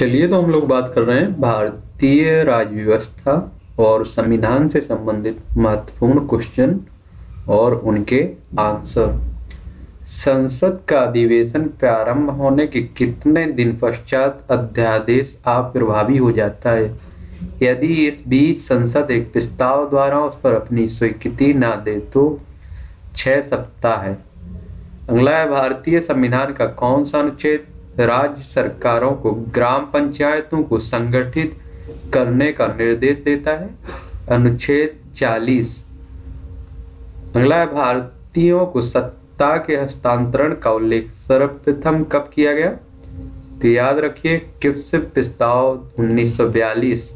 चलिए तो हम लोग बात कर रहे हैं भारतीय राज्य व्यवस्था और संविधान से संबंधित महत्वपूर्ण क्वेश्चन और उनके आंसर संसद का अधिवेशन प्रारंभ होने के कितने दिन पश्चात अध्यादेश अप्रभावी हो जाता है? यदि इस बीच संसद एक प्रस्ताव द्वारा उस पर अपनी स्वीकृति ना दे तो छह सप्ताह है। अगला है, भारतीय संविधान का कौन सा अनुच्छेद? राज्य सरकारों को, ग्राम पंचायतों को संगठित करने का निर्देश देता है। अनुच्छेद 40 अगला भारतीयों को सत्ता के हस्तांतरण का उल्लेख। सर्वप्रथम कब किया गया? तो याद रखिए किप्स प्रस्ताव 1942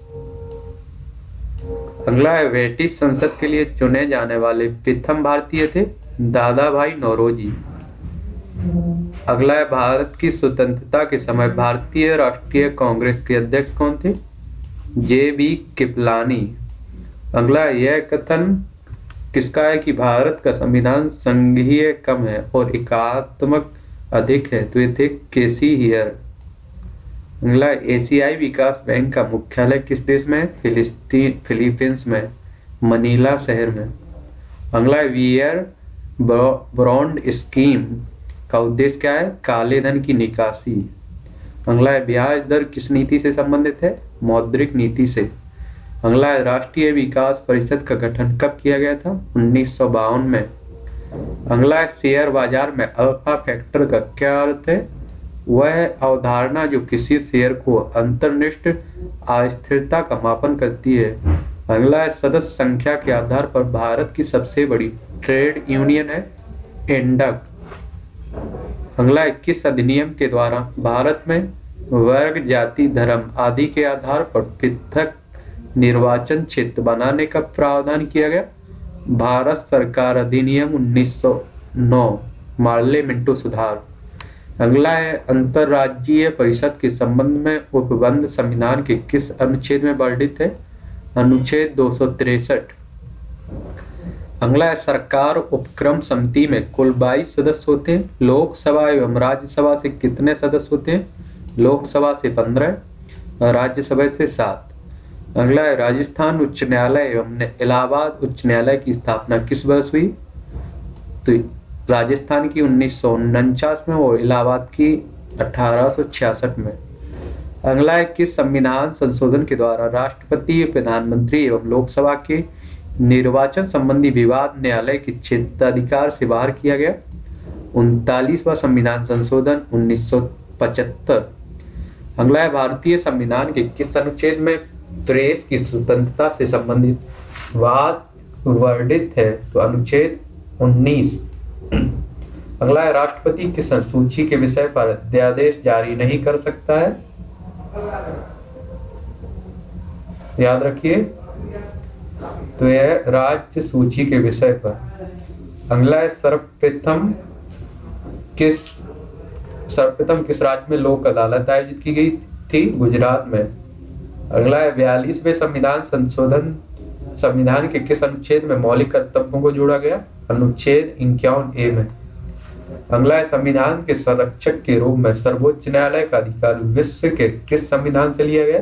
अगला है, ब्रिटिश संसद के लिए चुने जाने वाले प्रथम भारतीय थे दादा भाई नौरोजी। अगला है भारत की स्वतंत्रता के समय। भारतीय राष्ट्रीय कांग्रेस के अध्यक्ष कौन थे? J B Kripalani. अगला यह कथन किसका है कि भारत का संविधान संघीय कम है और एकात्मक अधिक है? तो ये थे केसी हियर। अगला एशियाई विकास बैंक का मुख्यालय किस देश में फिलिस्तीन फिलीपींस में, मनीला शहर में। अगला वियर ब्रॉन्ड स्कीम। का उद्देश्य क्या है? काले धन की निकासी। अगला है, ब्याज दर किस नीति से संबंधित है? मौद्रिक नीति से। अगला है, राष्ट्रीय विकास परिषद का गठन कब किया गया था? उन्नीस सौ बावन में। अगला है, शेयर बाज़ार में अल्फ़ा फैक्टर का क्या अर्थ है? वह अवधारणा जो किसी शेयर को अंतर्निष्ठ अस्थिरता का मापन करती है। अगला है, सदस्य संख्या के आधार पर भारत की सबसे बड़ी ट्रेड यूनियन है इंडक अगला इक्कीस अधिनियम के द्वारा भारत में वर्ग, जाति, धर्म आदि के आधार पर पृथक निर्वाचन क्षेत्र बनाने का प्रावधान किया गया। भारत सरकार अधिनियम 1909 मार्ले मिंटो सुधार। अगला है, अंतरराज्यीय परिषद के संबंध में उपबंध संविधान के किस अनुच्छेद में वर्णित है। अनुच्छेद दो अगला सरकार उपक्रम समिति में कुल 22 सदस्य होते हैं। लोकसभा एवं राज्यसभा से कितने सदस्य होते हैं? लोकसभा से 15 राज्यसभा से सात। अगला है, राजस्थान उच्च न्यायालय एवं इलाहाबाद उच्च न्यायालय की स्थापना किस वर्ष हुई? तो राजस्थान की उन्नीस सौ उनचास में और इलाहाबाद की अठारह सौ छियासठ में। अगला है, किस संविधान संशोधन के द्वारा राष्ट्रपति, प्रधानमंत्री एवं लोकसभा के निर्वाचन संबंधी विवाद न्यायालय के क्षेत्राधिकार से बाहर किया गया। उनतालीसवा संविधान संशोधन 1975 अगला भारतीय संविधान के किस अनुच्छेद में प्रेस की स्वतंत्रता से संबंधित वाद वर्णित है? तो अनुच्छेद 19 अगला है, राष्ट्रपति किस सूची के विषय पर अध्यादेश जारी नहीं कर सकता है। याद रखिए तो यह राज्य सूची के विषय पर। अगला है सर्वप्रथम किस सर्वप्रथम किस राज्य में लोक अदालत आयोजित की गई थी? गुजरात में। अगला है बयालीसवें संविधान संशोधन, संविधान के किस अनुच्छेद में मौलिक कर्तव्यों को जोड़ा गया? अनुच्छेद इक्यावन ए में। अगला है संविधान के संरक्षक के रूप में सर्वोच्च न्यायालय का अधिकार विश्व के किस संविधान से लिया गया?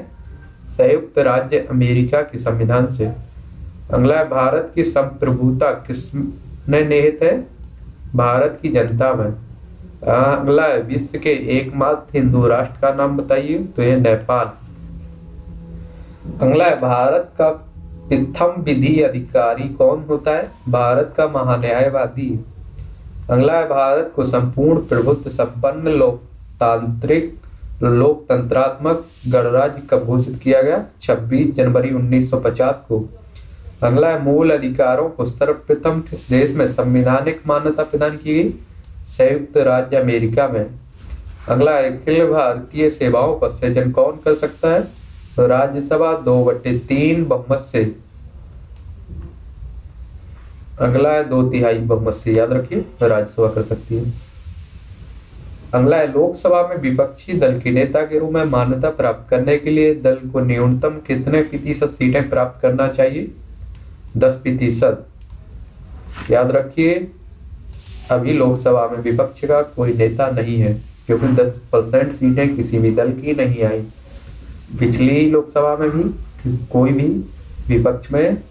संयुक्त राज्य अमेरिका के संविधान से। अगला है, भारत की संप्रभुता किसने निहित है? भारत की जनता में। अगला है, विश्व के एकमात्र हिंदू राष्ट्र का नाम बताइए तो ये नेपाल। अगला है, भारत का प्रथम विधि अधिकारी कौन होता है? भारत का महान्यायवादी। अगला है, भारत को संपूर्ण प्रभुत्व, संपन्न लोकतांत्रिक, लोकतंत्रात्मक गणराज्य कब घोषित किया गया? 26 जनवरी 1950 को। अगला है, मूल अधिकारों को सर्वप्रथम किस देश में संवैधानिक मान्यता प्रदान की गई? संयुक्त राज्य अमेरिका में। अगला है, अखिल भारतीय सेवाओं का सृजन कौन कर सकता है? तो राज्यसभा दो बटे तीन बहुमत से। अगला है, दो तिहाई बहुमत से, याद रखिए तो राज्यसभा कर सकती है। अगला है, लोकसभा में विपक्षी दल के नेता के रूप में मान्यता प्राप्त करने के लिए दल को न्यूनतम कितने प्रतिशत सीटें प्राप्त करना चाहिए? दस प्रतिशत। याद रखिए, अभी लोकसभा में विपक्ष का कोई नेता नहीं है, क्योंकि दस परसेंट सीटें किसी भी दल की नहीं आई। पिछली लोकसभा में भी कोई भी विपक्ष में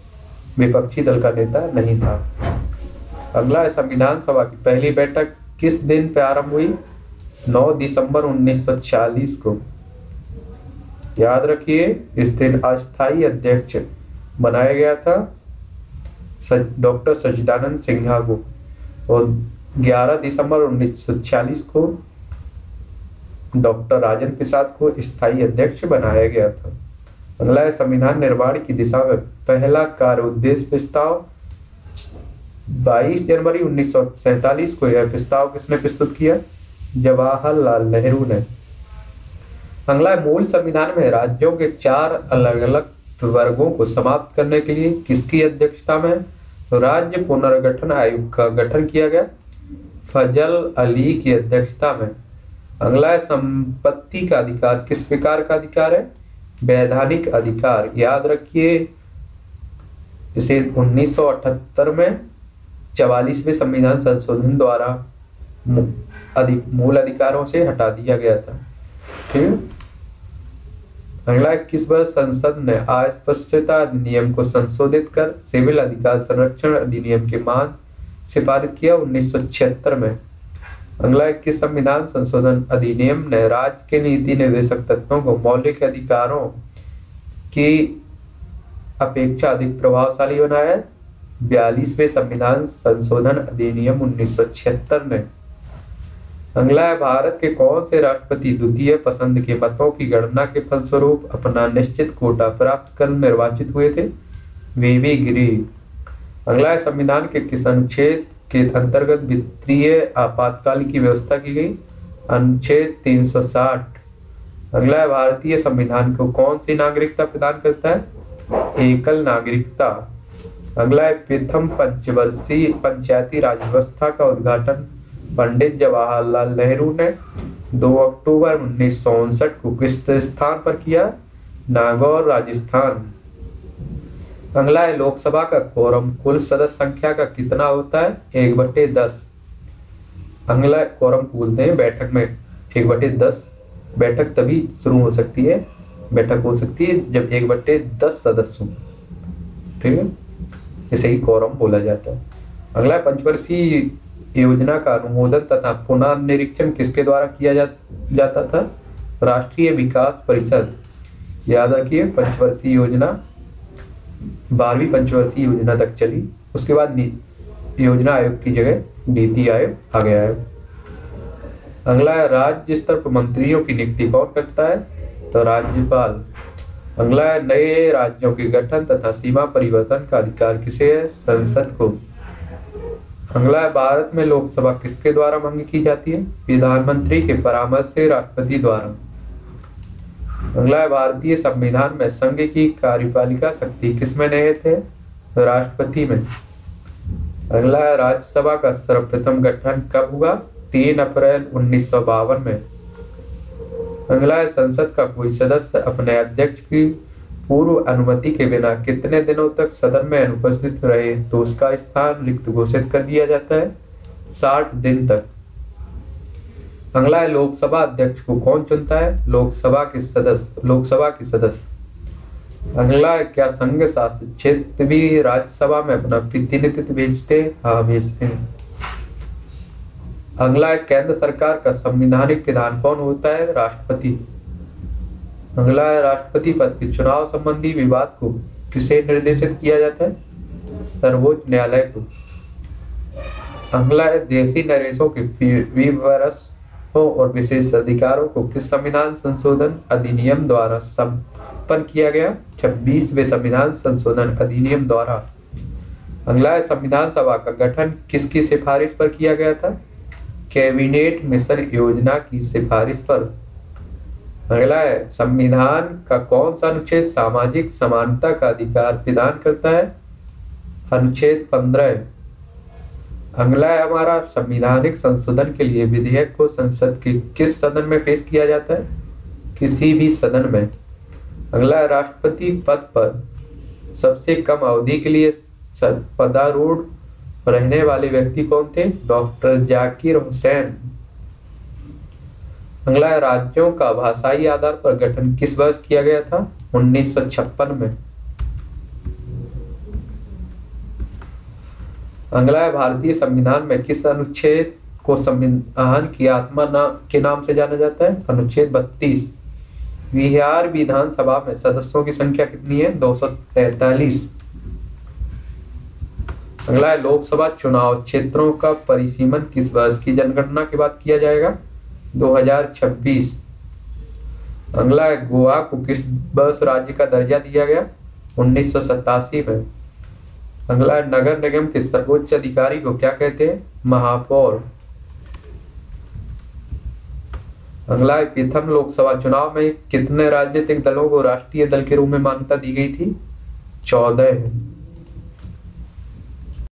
विपक्षी दल का नेता नहीं था। अगला है संविधान सभा की पहली बैठक। किस दिन प्रारंभ हुई? 9 दिसंबर 1940 को। याद रखिए इस दिन अस्थायी अध्यक्ष बनाया गया था। डॉक्टर सचिदानंद सिन्हा को और 11 दिसंबर 1946 को डॉक्टर राजेंद्र प्रसाद को स्थायी अध्यक्ष बनाया गया था। अगला संविधान निर्माण की दिशा में पहला कार्य उद्देश्य प्रस्ताव 22 जनवरी उन्नीस को यह प्रस्ताव किसने प्रस्तुत किया? जवाहरलाल नेहरू ने। अगला मूल संविधान में राज्यों के चार अलग अलग वर्गों को समाप्त करने के लिए किसकी अध्यक्षता में राज्य पुनर्गठन आयोग का गठन किया गया? फजल अली की अध्यक्षता में। अगला संपत्ति का अधिकार किस प्रकार का अधिकार है? वैधानिक अधिकार, याद रखिए। इसे 1978 में चवालीसवें संविधान संशोधन द्वारा मूल अधिकारों से हटा दिया गया था। ठीक अगला किस वर्ष संसद ने अस्पष्टता अधिनियम को संशोधित कर सिविल अधिकार संरक्षण अधिनियम के मान से पारित किया उन्नीस सौ छिहत्तर में? अगला किस संविधान संशोधन अधिनियम ने राज्य के नीति निर्देशक तत्वों को मौलिक अधिकारों की अपेक्षा अधिक प्रभावशाली बनाया? बयालीसवें संविधान संशोधन अधिनियम उन्नीस ने अगला है, भारत के कौन से राष्ट्रपति द्वितीय पसंद के मतों की गणना के फलस्वरूप अपना निश्चित कोटा प्राप्त कर निर्वाचित हुए थे? वीवी गिरी अगला है, संविधान के किस अनुच्छेद के अंतर्गत वित्तीय आपातकाल की व्यवस्था की गई। अनुच्छेद 360 अगला है, भारतीय संविधान को कौन सी नागरिकता प्रदान करता है? एकल नागरिकता. अगला है, प्रथम पंचवर्षीय पंचायती राज व्यवस्था का उद्घाटन। पंडित जवाहरलाल नेहरू ने 2 अक्टूबर उन्नीस सौ उनसठ को किस स्थान पर किया? नागौर, राजस्थान। अगला है लोकसभा का कोरम कुल सदस्य संख्या का कितना होता है? एक बटे दस। अगला कोरम बोलते हैं बैठक में। एक बटे दस। बैठक तभी शुरू हो सकती है। बैठक हो सकती है जब एक बटे दस सदस्य हो। ठीक है? इसे ही कोरम बोला जाता है। अगला पंचवर्षीय योजना का अनुमोदन तथा पुनर्निरीक्षण किसके द्वारा किया जा, जाता था? राष्ट्रीय विकास परिषद। याद रखिए पंचवर्षीय योजना बारहवीं पंचवर्षीय योजना तक चली। उसके बाद योजना आयोग की जगह नीति आयोग आ गया है अगला है राज्य स्तर पर मंत्रियों की नियुक्ति कौन करता है? तो राज्यपाल। अगला है नए राज्यों के गठन तथा सीमा परिवर्तन का अधिकार किसे है? संसद को। अगला है भारत में लोकसभा किसके द्वारा मांग की जाती है? प्रधानमंत्री के परामर्श से राष्ट्रपति द्वारा। अगला है भारतीय संविधान में संघ की कार्यपालिका शक्ति किसमें नहीं थे राष्ट्रपति में। अगला है राज्यसभा का सर्वप्रथम गठन कब हुआ? तीन अप्रैल उन्नीस सौ बावन में। अगला है संसद का कोई सदस्य अपने अध्यक्ष की पूर्व अनुमति के बिना कितने दिनों तक सदन में अनुपस्थित रहे तो उसका स्थान रिक्त घोषित कर दिया जाता है। साठ दिन तक। अगला है, लोकसभा अध्यक्ष को कौन चुनता है? लोकसभा के सदस्य, लोकसभा के सदस्य। अगला है, क्या संघ शासित क्षेत्र भी राज्यसभा में अपना प्रतिनिधित्व भेजते? हाँ भेजते हैं। अगला है, केंद्र सरकार का संविधानिक विधान कौन होता है? राष्ट्रपति। अगला है राष्ट्रपति पद के चुनाव संबंधी विवाद को किसे निर्देशित किया जाता है? सर्वोच्च न्यायालय को। अगला है देशी नरेशों के और विशेष अधिकारों को किस संविधान संशोधन अधिनियम द्वारा संपन्न किया गया? छब्बीसवे संविधान संशोधन अधिनियम द्वारा। अगला है संविधान सभा का गठन किसकी सिफारिश पर किया गया था? कैबिनेट मिशन योजना की सिफारिश पर। अगला है, संविधान का कौन सा अनुच्छेद सामाजिक समानता का अधिकार प्रदान करता है? अनुच्छेद पंद्रह अगला है हमारा, संविधानिक संशोधन के लिए विधेयक को संसद के किस सदन में पेश किया जाता है? किसी भी सदन में। अगला है, राष्ट्रपति पद पर सबसे कम अवधि के लिए पदारूढ़ रहने वाले व्यक्ति कौन थे? डॉक्टर जाकिर हुसैन। अगला राज्यों का भाषाई आधार पर गठन किस वर्ष किया गया था? 1956 में। अगला भारतीय संविधान में किस अनुच्छेद को संविधान की आत्मा ना, के नाम से जाना जाता है? अनुच्छेद बत्तीस। बिहार विधानसभा में सदस्यों की संख्या कितनी है? दो सौ तैतालीस। अगला है लोकसभा चुनाव क्षेत्रों का परिसीमन किस वर्ष की जनगणना के बाद किया जाएगा? 2026 अगला है, गोवा को किस वर्ष राज्य का दर्जा दिया गया? उन्नीस सौ सतासी में। अगला है, नगर निगम के सर्वोच्च अधिकारी को क्या कहते हैं? महापौर। अगला है, प्रथम लोकसभा चुनाव में कितने राजनीतिक दलों को राष्ट्रीय दल के रूप में मान्यता दी गई थी? चौदह।